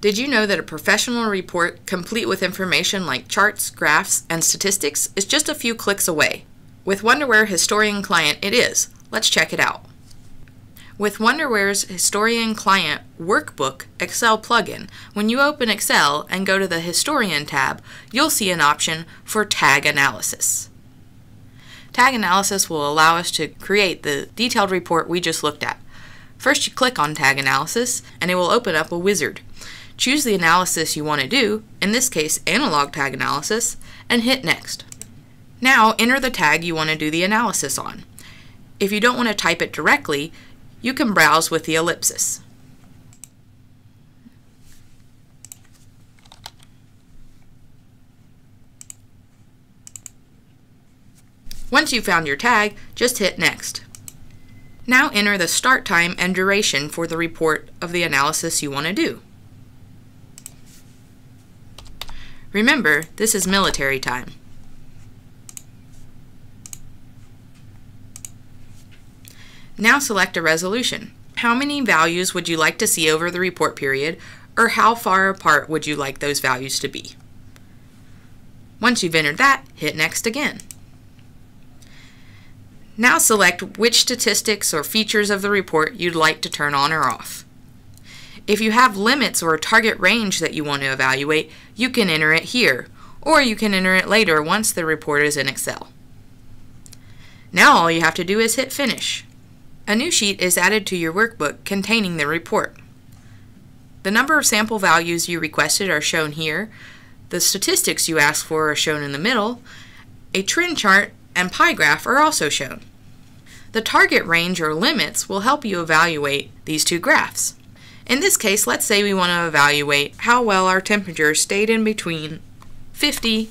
Did you know that a professional report complete with information like charts, graphs, and statistics is just a few clicks away? With Wonderware Historian Client, it is. Let's check it out. With Wonderware's Historian Client Workbook Excel plugin, when you open Excel and go to the Historian tab, you'll see an option for Tag Analysis. Tag Analysis will allow us to create the detailed report we just looked at. First you click on Tag Analysis and it will open up a wizard. Choose the analysis you want to do, in this case analog tag analysis, and hit Next. Now enter the tag you want to do the analysis on. If you don't want to type it directly, you can browse with the ellipsis. Once you've found your tag, just hit Next. Now enter the start time and duration for the report of the analysis you want to do. Remember, this is military time. Now select a resolution. How many values would you like to see over the report period, or how far apart would you like those values to be? Once you've entered that, hit Next again. Now select which statistics or features of the report you'd like to turn on or off. If you have limits or a target range that you want to evaluate, you can enter it here, or you can enter it later once the report is in Excel. Now all you have to do is hit Finish. A new sheet is added to your workbook containing the report. The number of sample values you requested are shown here, the statistics you asked for are shown in the middle, a trend chart and pie graph are also shown. The target range or limits will help you evaluate these two graphs. In this case, let's say we want to evaluate how well our temperature stayed in between 50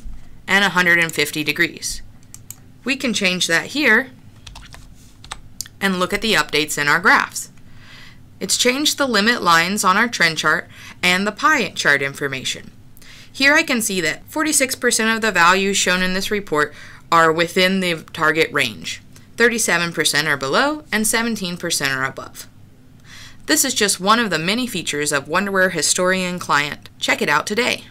and 150 degrees. We can change that here and look at the updates in our graphs. It's changed the limit lines on our trend chart and the pie chart information. Here I can see that 46% of the values shown in this report are within the target range. 37% are below and 17% are above. This is just one of the many features of Wonderware Historian Client. Check it out today.